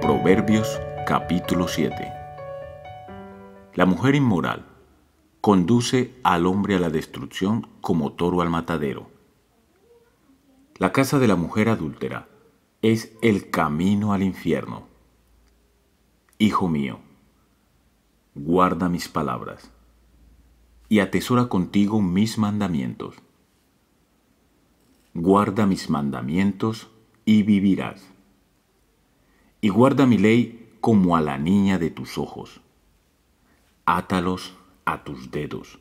Proverbios capítulo 7 La mujer inmoral conduce al hombre a la destrucción como toro al matadero. La casa de la mujer adúltera es el camino al infierno. Hijo mío, guarda mis palabras y atesora contigo mis mandamientos. Guarda mis mandamientos y vivirás y guarda mi ley como a la niña de tus ojos. Átalos a tus dedos.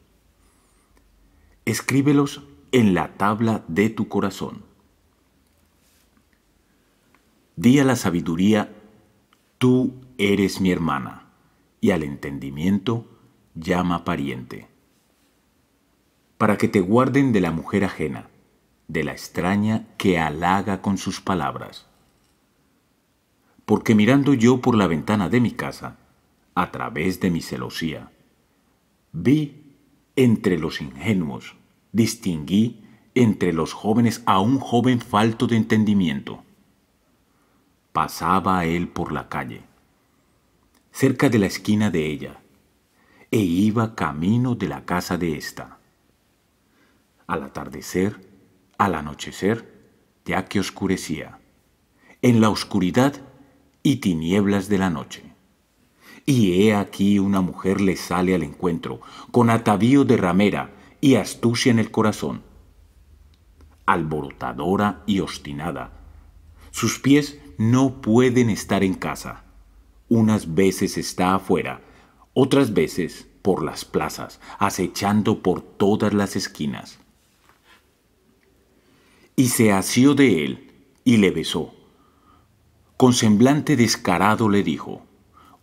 Escríbelos en la tabla de tu corazón. Di a la sabiduría, tú eres mi hermana, y al entendimiento llama pariente. Para que te guarden de la mujer ajena, de la extraña que halaga con sus palabras porque mirando yo por la ventana de mi casa, a través de mi celosía, vi entre los ingenuos, distinguí entre los jóvenes a un joven falto de entendimiento. Pasaba él por la calle, cerca de la esquina de ella, e iba camino de la casa de ésta. Al atardecer, al anochecer, ya que oscurecía, en la oscuridad y tinieblas de la noche. Y he aquí una mujer le sale al encuentro, con atavío de ramera y astucia en el corazón. Alborotadora y obstinada. Sus pies no pueden estar en casa. Unas veces está afuera, otras veces por las plazas, acechando por todas las esquinas. Y se asió de él y le besó con semblante descarado le dijo,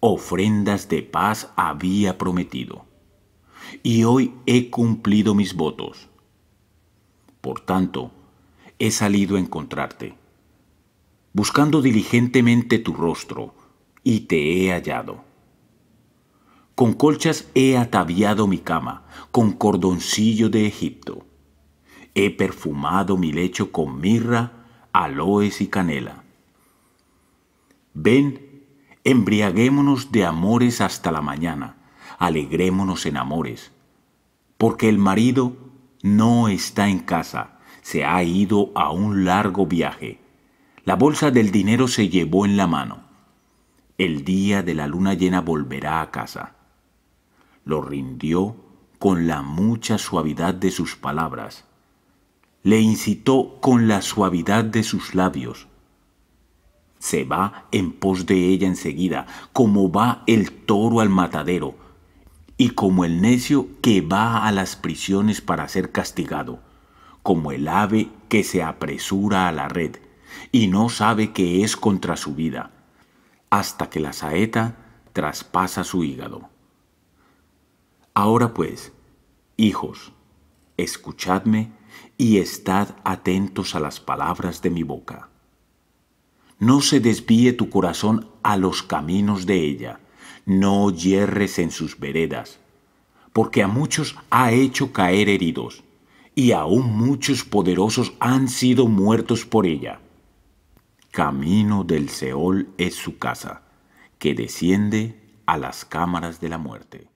ofrendas de paz había prometido, y hoy he cumplido mis votos. Por tanto, he salido a encontrarte, buscando diligentemente tu rostro, y te he hallado. Con colchas he ataviado mi cama, con cordoncillo de Egipto. He perfumado mi lecho con mirra, aloes y canela Ven, embriaguémonos de amores hasta la mañana, alegrémonos en amores, porque el marido no está en casa, se ha ido a un largo viaje. La bolsa del dinero se llevó en la mano. El día de la luna llena volverá a casa. Lo rindió con la mucha suavidad de sus palabras. Le incitó con la suavidad de sus labios se va en pos de ella enseguida, como va el toro al matadero, y como el necio que va a las prisiones para ser castigado, como el ave que se apresura a la red, y no sabe que es contra su vida, hasta que la saeta traspasa su hígado. Ahora pues, hijos, escuchadme y estad atentos a las palabras de mi boca no se desvíe tu corazón a los caminos de ella, no yerres en sus veredas, porque a muchos ha hecho caer heridos, y aún muchos poderosos han sido muertos por ella. Camino del Seol es su casa, que desciende a las cámaras de la muerte.